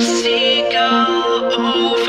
Seagull over.